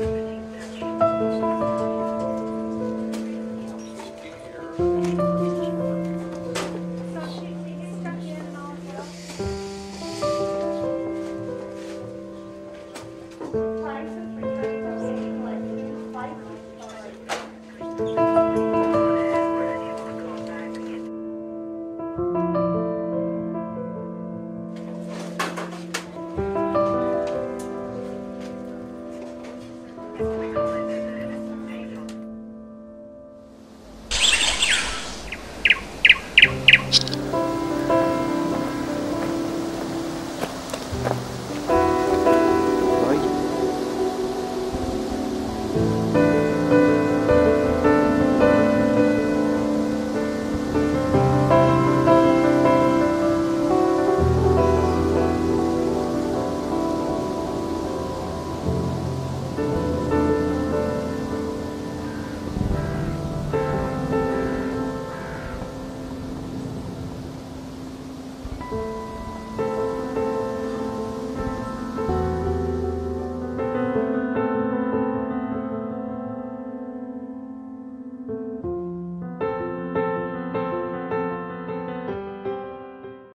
Bye.